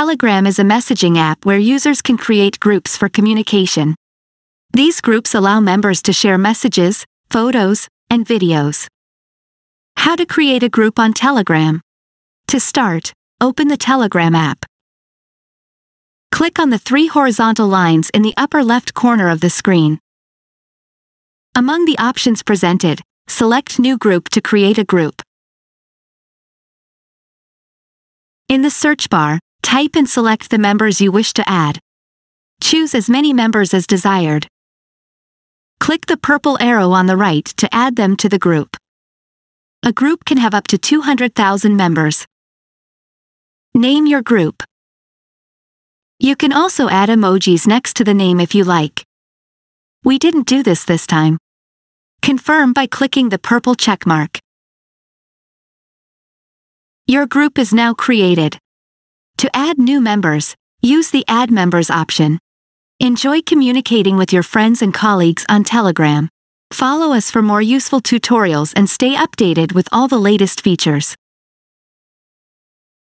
Telegram is a messaging app where users can create groups for communication. These groups allow members to share messages, photos, and videos. How to create a group on Telegram. To start, open the Telegram app. Click on the three horizontal lines in the upper left corner of the screen. Among the options presented, select New Group to create a group. In the search bar, type and select the members you wish to add. Choose as many members as desired. Click the purple arrow on the right to add them to the group. A group can have up to 200,000 members. Name your group. You can also add emojis next to the name if you like. We didn't do this this time. Confirm by clicking the purple checkmark. Your group is now created. To add new members, use the Add Members option. Enjoy communicating with your friends and colleagues on Telegram. Follow us for more useful tutorials and stay updated with all the latest features.